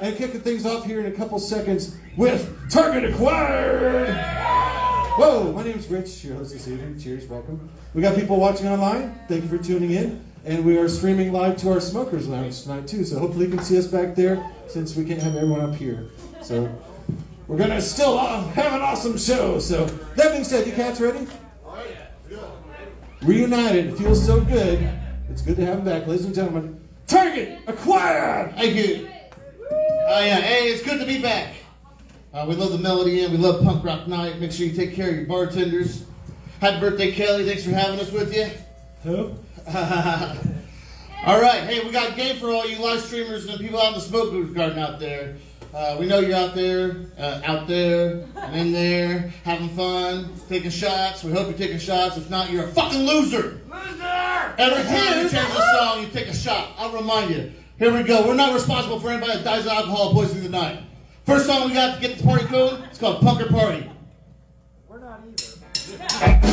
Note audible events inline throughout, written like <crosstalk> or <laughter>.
and kicking things off here in a couple seconds with Target Acquired. Whoa, my name is Rich, your host this evening. Cheers, welcome. We got people watching online. Thank you for tuning in. And we are streaming live to our Smokers Lounge tonight, too. So hopefully you can see us back there since we can't have everyone up here. So we're going to still have an awesome show. So that being said, you cats ready? Reunited. It feels so good. It's good to have them back. Ladies and gentlemen, Target Acquired! Thank you. Oh yeah, hey, it's good to be back. Uh, we love the melody and we love punk rock night. Make sure you take care of your bartenders. Happy birthday, Kelly. Thanks for having us with you. Who? <laughs> all right, hey, we got a game for all you live streamers and the people out in the smoke garden out there. Uh, we know you're out there, uh, out there, and in there, having fun, taking shots. We hope you're taking shots. If not, you're a fucking loser. Loser! Every time you change the song, you take a shot. I'll remind you. Here we go. We're not responsible for anybody that dies of alcohol poisoning tonight. First song we got to get the party going, it's called Punker Party. We're not either. <laughs>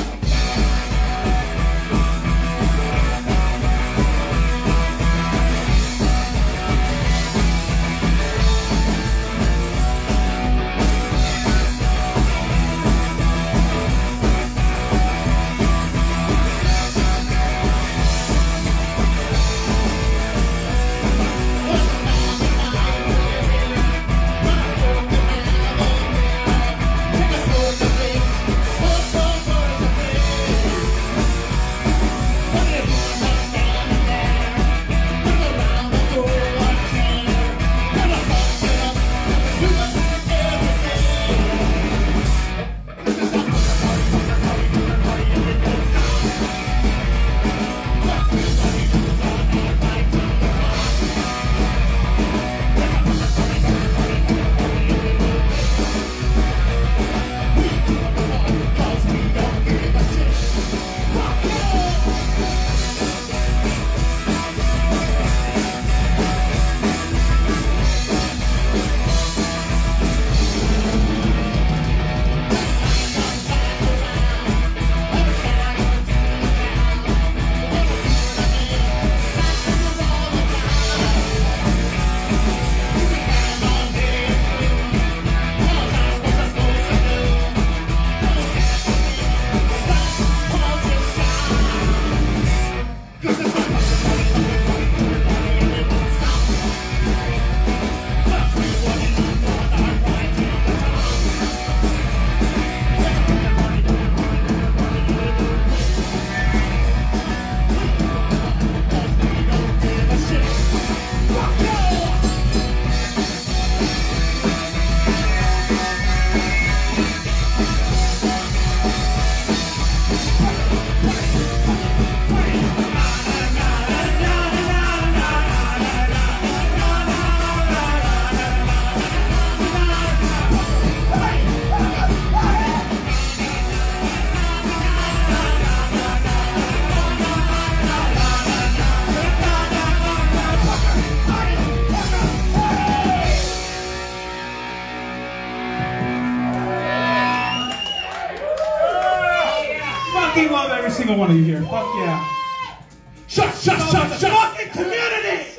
Shot, shot, shot, The shot. fucking community!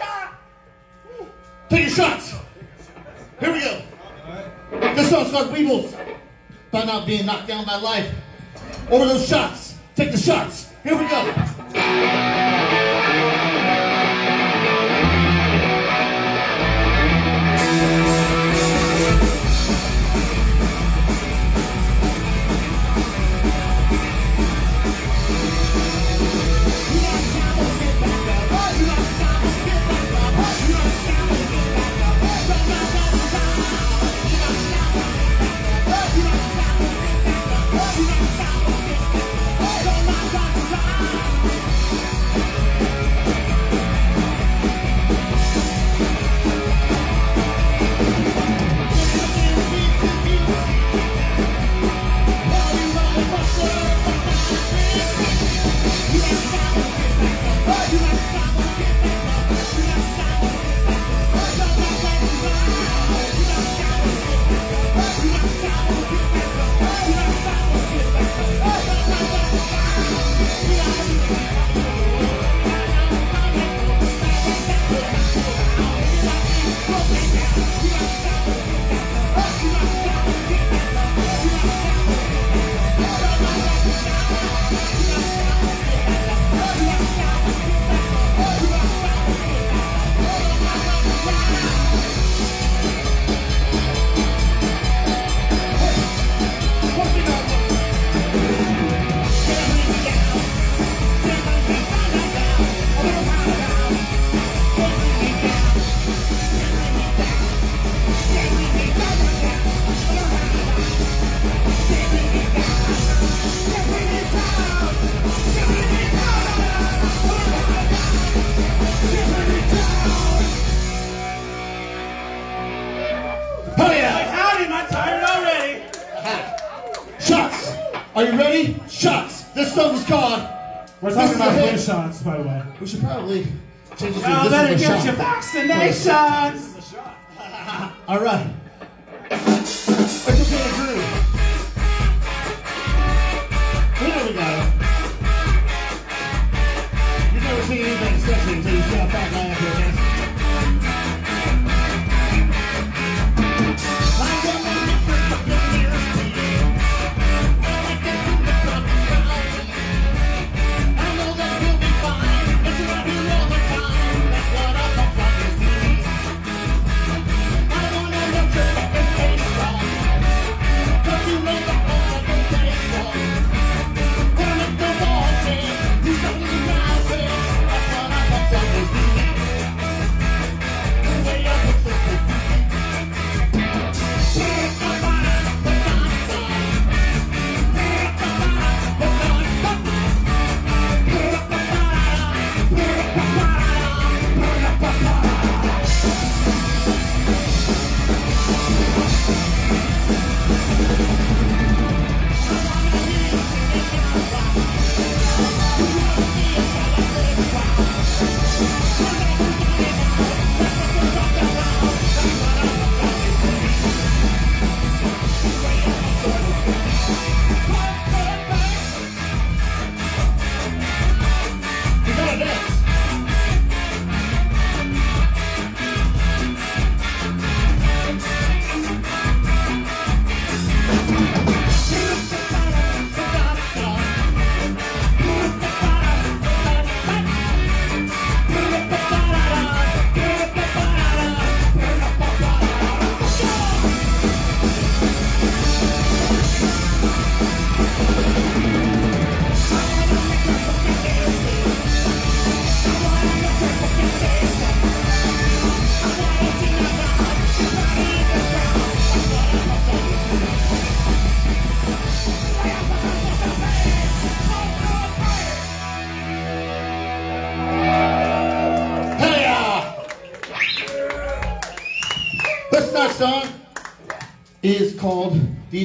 Take your shots. Here we go. This song's called Weebles. By not being knocked down by life. Over those shots. Take the shots. Here we go. We should probably change it to Now this better is a get shot. your vaccinations. <laughs> All right. It's okay to groove. There we go. You've never seen anything sexy until you see a fat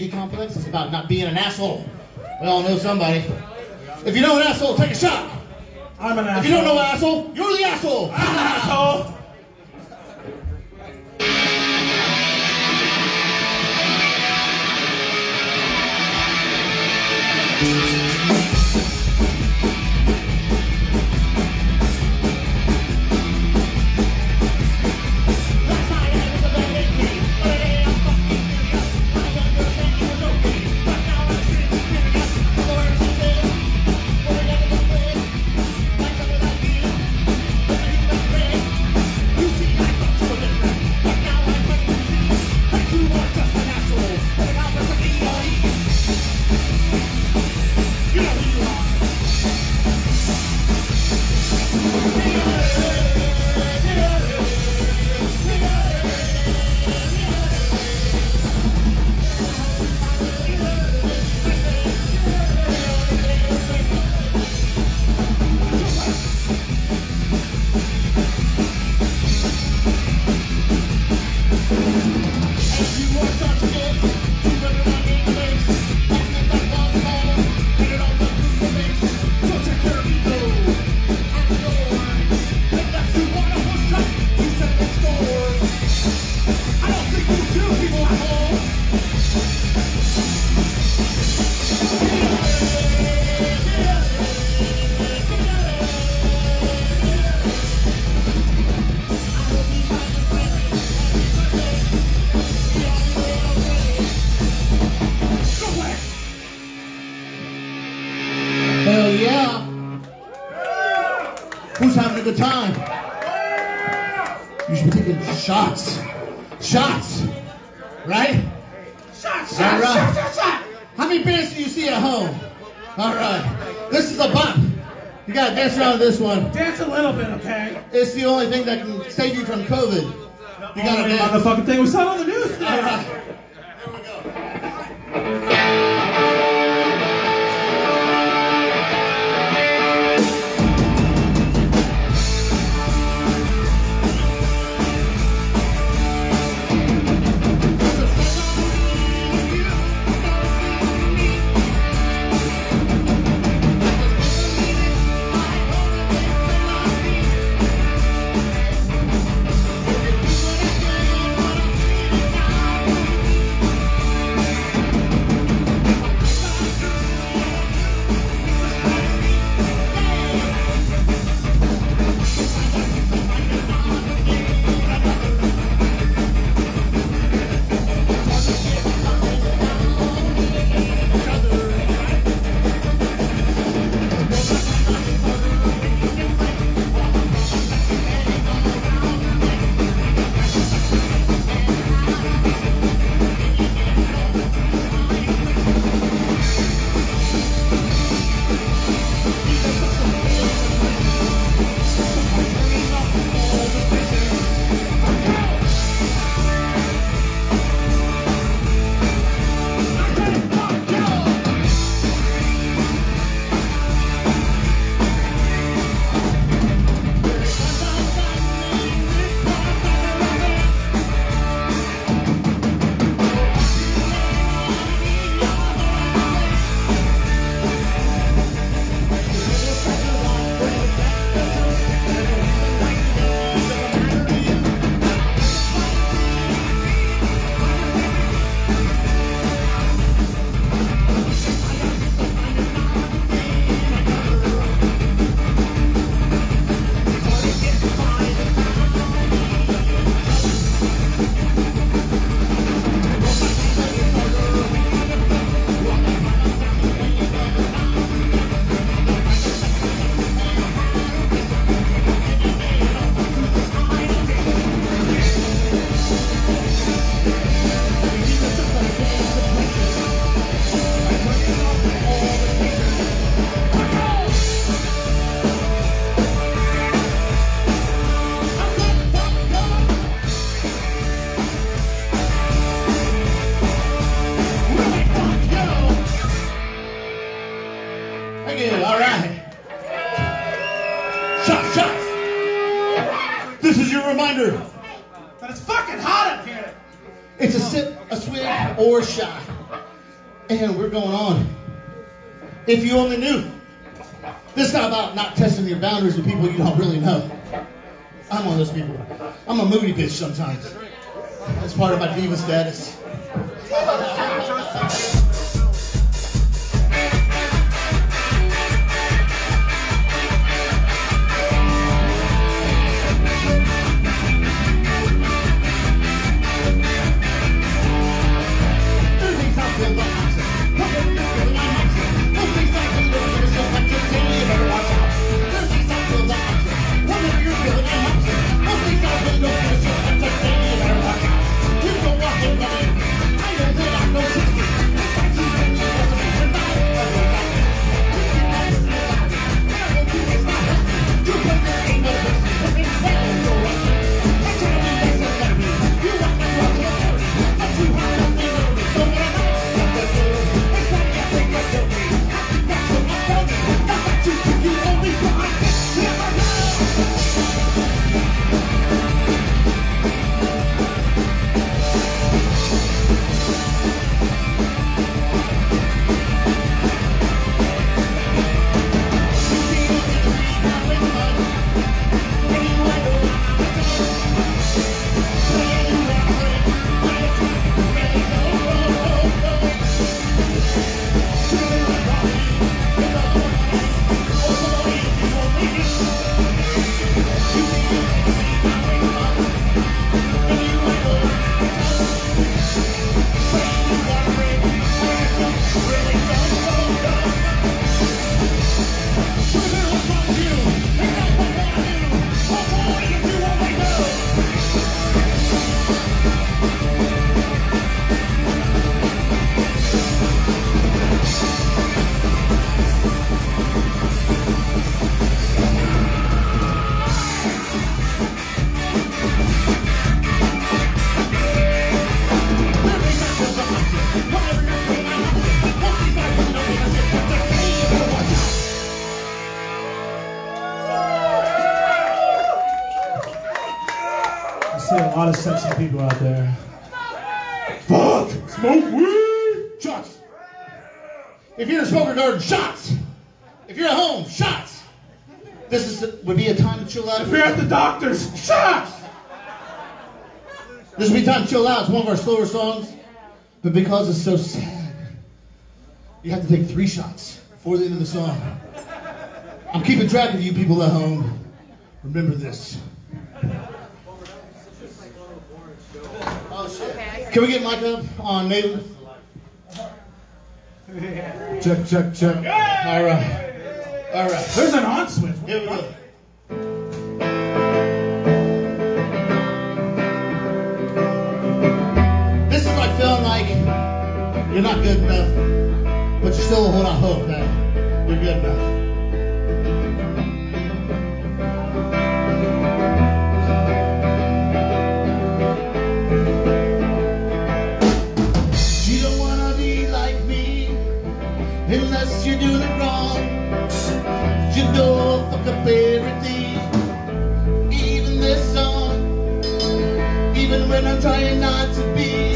Complex. It's about not being an asshole. We all know somebody. If you know an asshole, take a shot. I'm an asshole. If you don't know an asshole, you're the asshole. I'm an asshole. Hell <laughs> dance around this one. Dance a little bit, okay? It's the only thing that can save you from COVID. You gotta dance. motherfucking thing we saw on the news <laughs> today. All right. Thank If you only knew. This is not about not testing your boundaries with people you don't really know. I'm one of those people. I'm a moody bitch sometimes. That's part of my diva status. <laughs> If you're at home, shots. This is would be a time to chill out. If you're at the doctor's, shots! This would be time to chill out. It's one of our slower songs, but because it's so sad, you have to take three shots before the end of the song. I'm keeping track of you people at home. Remember this. Oh! Can we get mic up on Nathan? Check, check, check. All right. All right. There's an on switch. Here we go. This is like feeling like you're not good enough, but you're still hold out hope that you're good enough. Everything, even this song. Even when I'm trying not to be,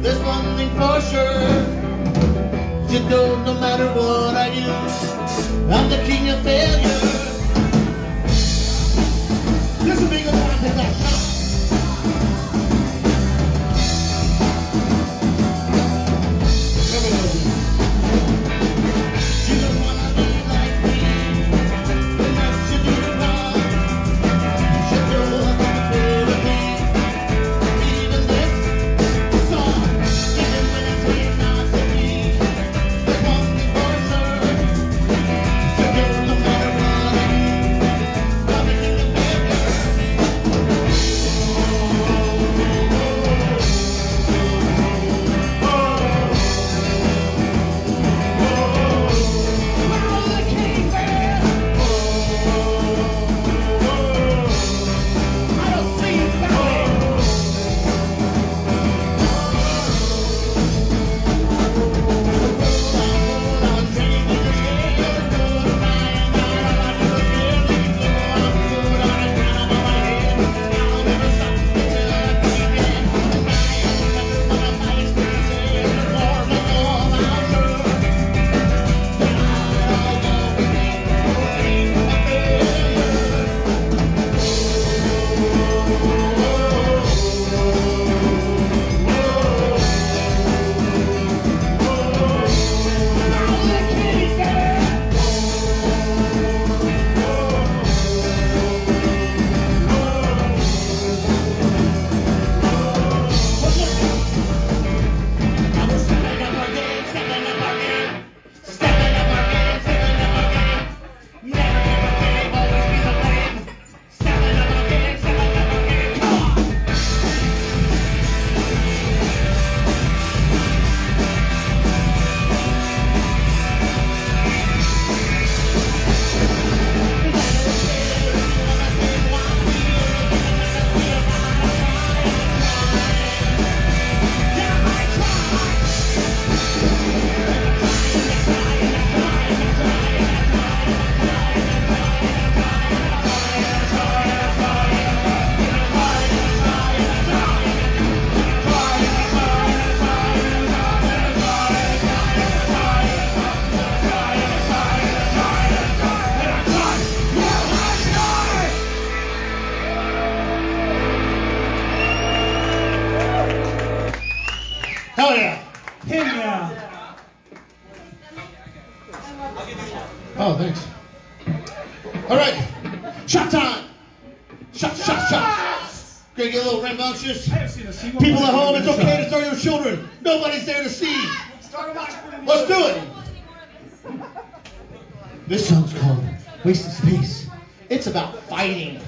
there's one thing for sure. You know, no matter what I do, I'm the king of failure. This will be the to that shot. People at home, it's okay to throw your children. Nobody's there to see. Let's do it. This song's called Wasted Space. It's about fighting.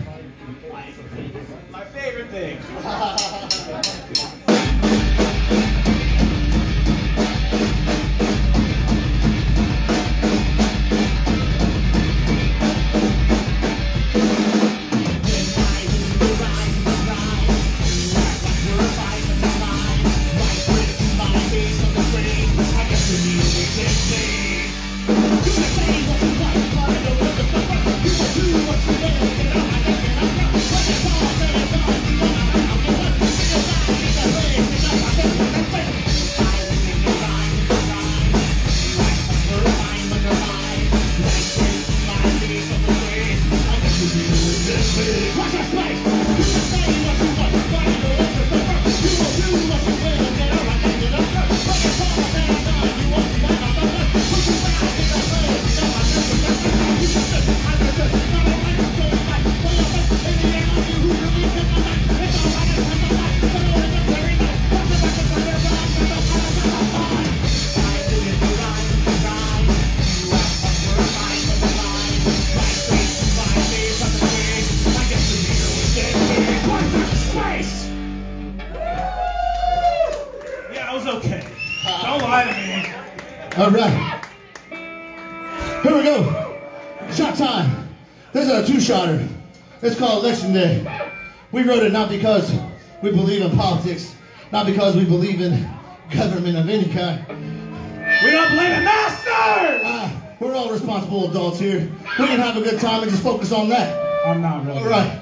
Because we believe in politics, not because we believe in government of any kind. We don't believe in master! Ah, we're all responsible adults here. We can have a good time and just focus on that. I'm not really. All right.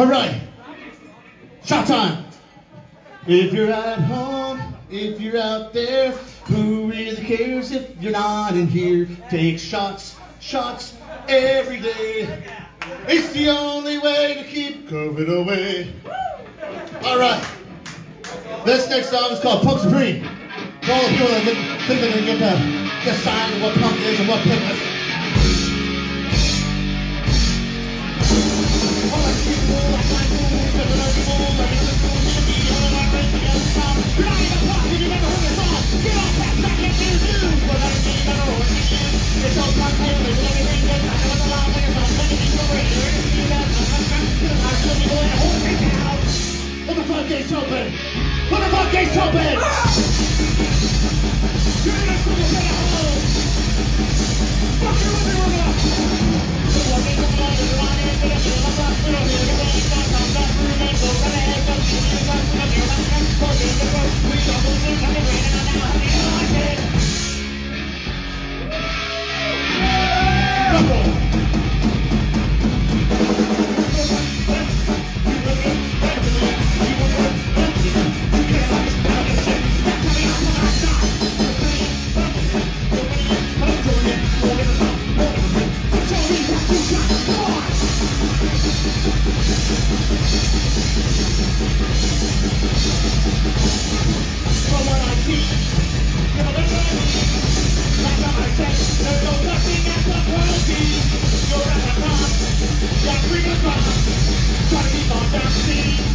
All right. Shot time. If you're at home, if you're out there, who really cares if you're not in here? Take shots, shots every day. It's the only way to keep COVID away. All right. This next song is called Punk Supreme. For all the people that think they're gonna get the, get signed of what punk is and what punk is. Are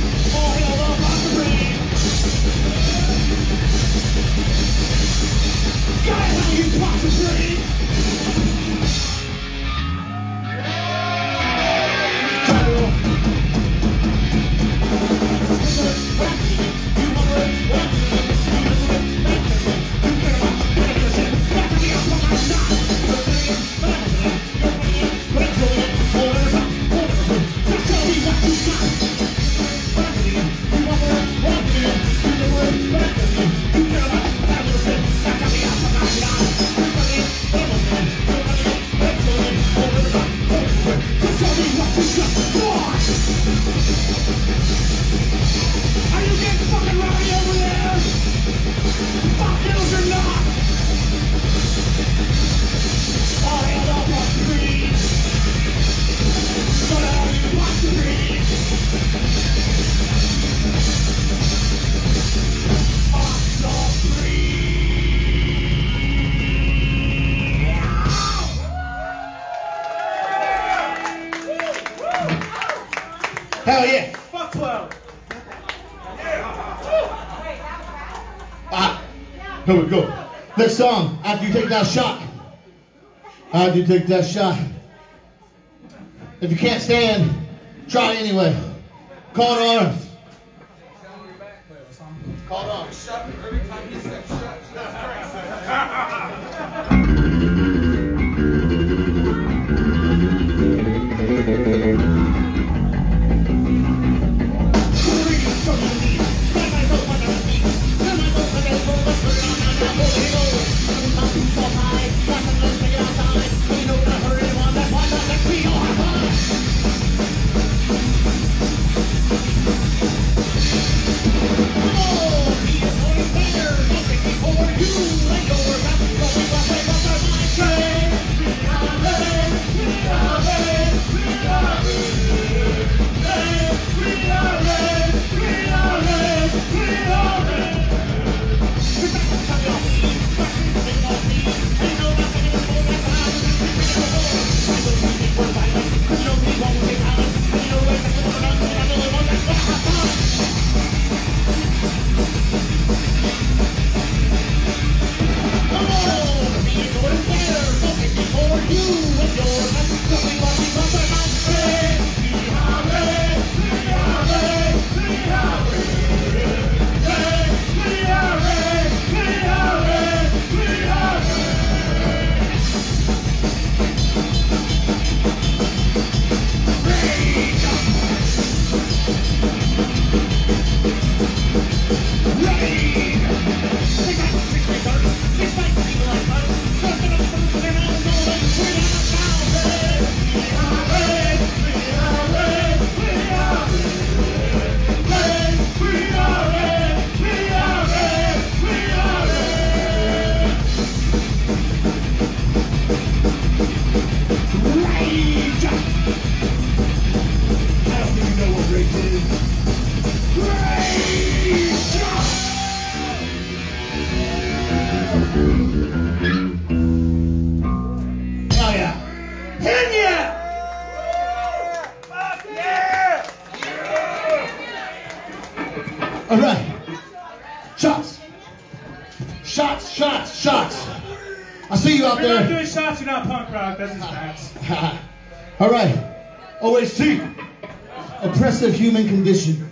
Hell yeah! Fuck 12. Ah, here we go. Next song, after you take that shot. After you take that shot. If you can't stand, try anyway. Call it arms. Call it arms. Oh, there. You're not doing shots, you're not punk rock. That's just facts. <laughs> All right. O.H.T. Oppressive human condition.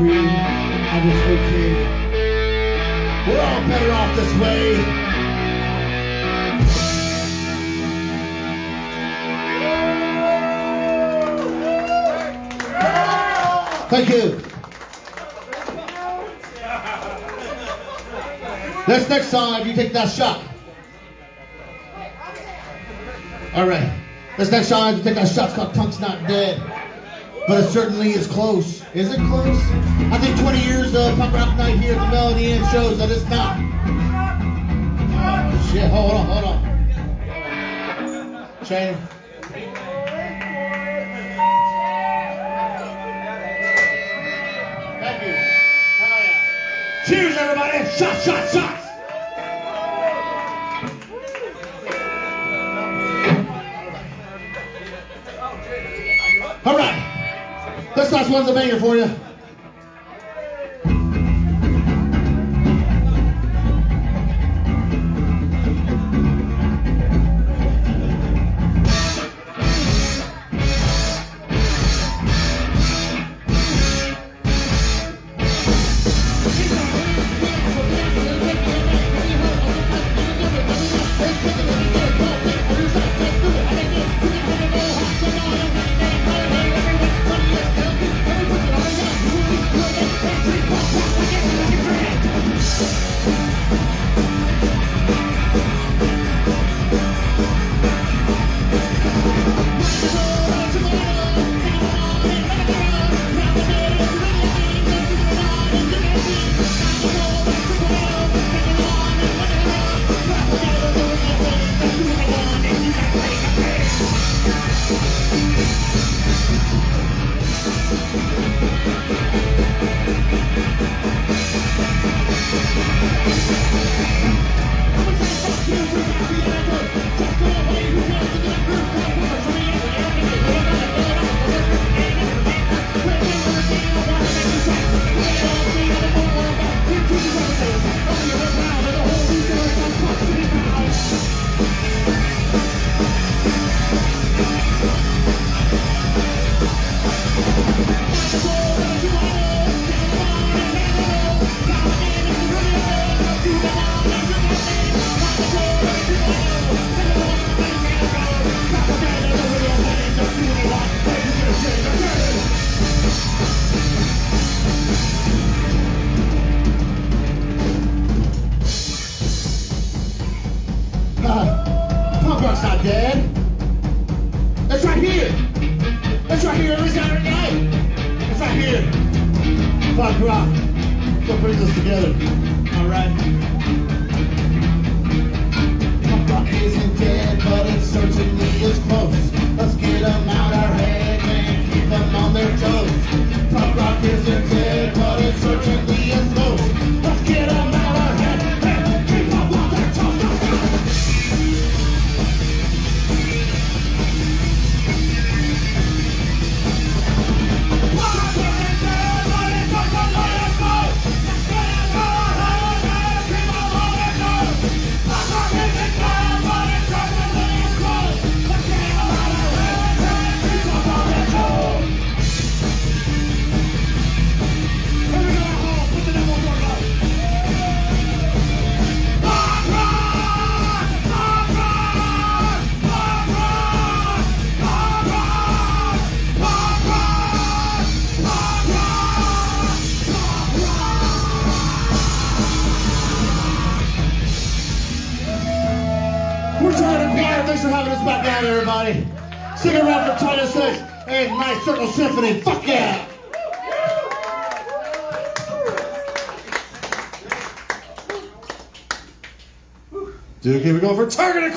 free and. We're all better off this way. Thank you. This next time, you take that shot. All right. This next time, you take that shot. It's called Punk's Not Dead but it certainly is close. Is it close? I think 20 years of punk rock night here at the Melody Inn shows that it's not. Oh, shit, hold on, hold on. Shane. Thank you. Cheers, everybody! Shots, shots, shots! All right. Let's toss one of the banger for you.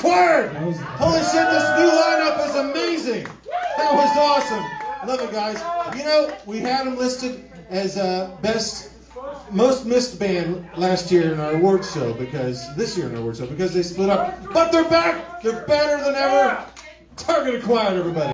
Acquired! Holy shit, this new lineup is amazing! That was awesome. I love it, guys. You know, we had them listed as uh, best, most missed band last year in our awards show because this year in our awards show because they split up. But they're back. They're better than ever. Target Acquired, everybody.